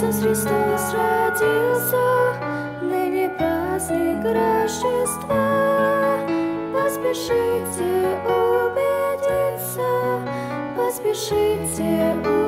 Иисус Христос родился, ныне праздник Рождества. Поспешите убедиться, поспешите убедиться.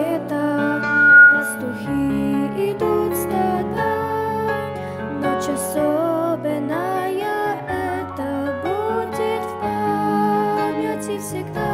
літа, пастухи идут стада, ноч особенная, это будет в памяти всегда.